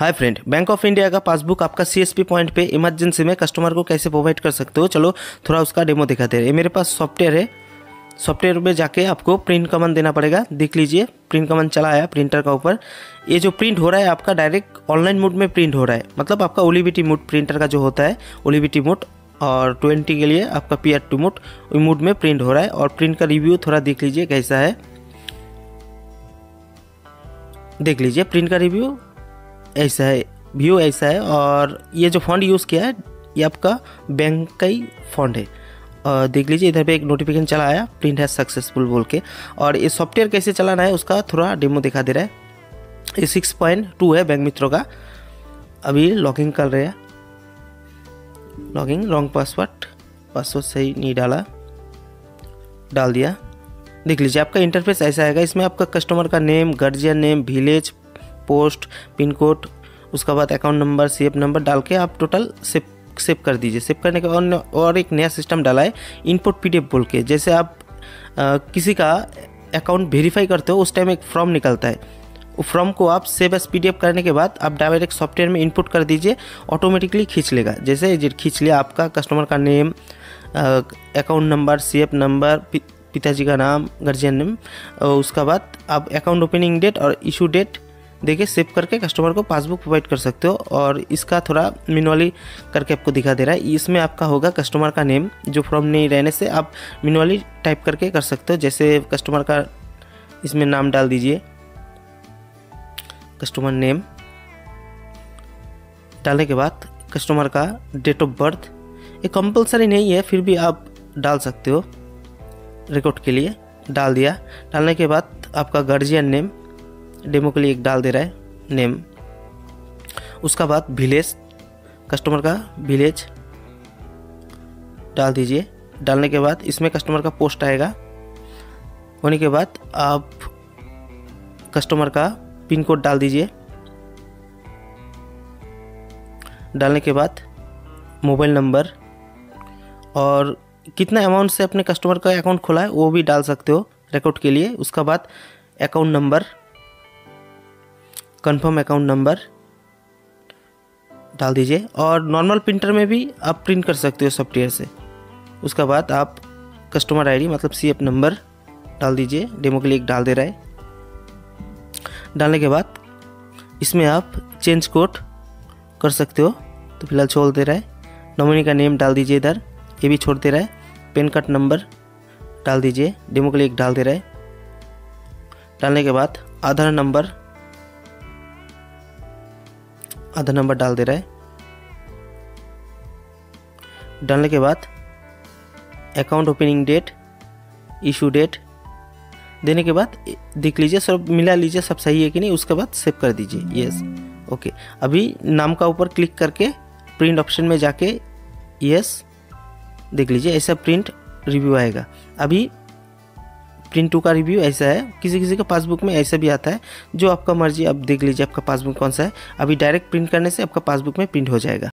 Hi friend Bank of India का passbook आपका CSP point पे इमरजेंसी में कस्टमर को कैसे प्रोवाइड कर सकते हो? चलो, थोड़ा उसका डेमो दिखाते हैं। ये मेरे पास सॉफ्टवेयर है। सॉफ्टवेयर में जाके आपको प्रिंट कमन देना पड़ेगा। देख लीजिए प्रिंट कमन चला आया प्रिंटर का ऊपर। ये जो प्रिंट हो रहा है, आपका डायरेक्ट ऑनलाइन मोड में प्रिंट हो रहा है। मतलब आपका ओलीबीटी मोड प्रिंटर का जो होता है ओलीबीटी मोड और ट्वेंटी के लिए आपका P R two mode mode में प्रिंट हो रहा है। और प्रिंट का रिव्यू थोड़ा देख लीजिए कैसा है। देख लीजिए प्रिंट का रिव्यू ऐसा है व्यू ऐसा है और ये जो फॉन्ट यूज़ किया है, ये आपका बैंक का ही। फॉन्ट है और देख लीजिए, इधर पे एक नोटिफिकेशन चला आया प्रिंट है सक्सेसफुल बोल के। और ये सॉफ्टवेयर कैसे चलाना है, उसका थोड़ा डेमो दिखा दे रहा है। ये सिक्स पॉइंट टू है बैंक मित्रों का। अभी लॉगिंग कर रहे हैं। लॉगिंग रॉन्ग पासवर्ड पासवर्ड सही नहीं डाला। डाल दिया। देख लीजिए, आपका इंटरफेस ऐसा आएगा, इसमें आपका कस्टमर का name guardian name village post pin code उसके बाद अकाउंट नंबर सेव नंबर डाल के आप टोटल सेव सेव कर दीजिए। सेव करने के बाद और एक नया सिस्टम डाला है इनपुट पीडीएफ बोल के। जैसे आप आ, किसी का अकाउंट वेरीफाई करते हो उस टाइम एक फॉर्म निकलता है। वो फॉर्म को आप सेव एस पी करने के बाद आप डायरेक्ट सॉफ्टवेयर में इनपुट कर दीजिए ऑटोमेटिकली खींच लेगा। जैसे खींच लिया आपका कस्टमर का नेम अकाउंट नंबर सी नंबर पिताजी का नाम गार्जियन नेम उसका बाद आप अकाउंट ओपनिंग डेट और इशू डेट देखिए सेव करके कस्टमर को पासबुक प्रोवाइड कर सकते हो और इसका थोड़ा मिनवाली करके आपको दिखा दे रहा है। इसमें आपका होगा कस्टमर का नेम जो फॉर्म नहीं रहने से आप मिनवाली टाइप करके कर सकते हो। जैसे कस्टमर का इसमें नाम डाल दीजिए। कस्टमर नेम डालने के बाद कस्टमर का डेट ऑफ़ बर्थ ये कंपलसरी नहीं है, फिर भी आप डाल सकते हो। रिकॉर्ड के लिए डाल दिया। डालने के बाद आपका गार्जियन नेम डेमो के लिए एक डाल दे रहा है, नेम। उसका बाद विलेज कस्टमर का विलेज डाल दीजिए। डालने के बाद इसमें कस्टमर का पोस्ट आएगा। होने के बाद आप कस्टमर का पिन कोड डाल दीजिए। डालने के बाद मोबाइल नंबर और कितना अमाउंट से अपने कस्टमर का अकाउंट खोला है, वो भी डाल सकते हो रिकॉर्ड के लिए। उसका बाद account number confirm account number डाल दीजिए। और नॉर्मल प्रिंटर में भी आप प्रिंट कर सकते हो सॉफ्टवेयर से। उसके बाद आप कस्टमर आईडी मतलब सी एफ़ नंबर डाल दीजिए। डेमो के लिए एक डाल दे रहा है। डालने के बाद इसमें आप चेंज कोड कर सकते हो। तो फ़िलहाल छोड़ दे रहा है। नॉमिनी का नेम डाल दीजिए इधर। ये भी छोड़ दे रहा है। पेन कार्ड नंबर डाल दीजिए। डेमो के लिए एक डाल दे रहा है। डालने के बाद आधार नंबर आधा नंबर डाल दे रहा है। डालने के बाद account opening date issue date देने के बाद देख लीजिए, सब मिला लीजिए, सब सही है कि नहीं, उसके बाद सेव कर दीजिए। यस ओके अभी नाम का ऊपर क्लिक करके प्रिंट ऑप्शन में जाके यस देख लीजिए, ऐसा प्रिंट रिव्यू आएगा। अभी प्रिंट टू का रिव्यू ऐसा है। किसी किसी का पासबुक में ऐसा भी आता है, जो आपका मर्ज़ी, आप देख लीजिए आपका पासबुक कौन सा है। अभी डायरेक्ट प्रिंट करने से आपका पासबुक में प्रिंट हो जाएगा।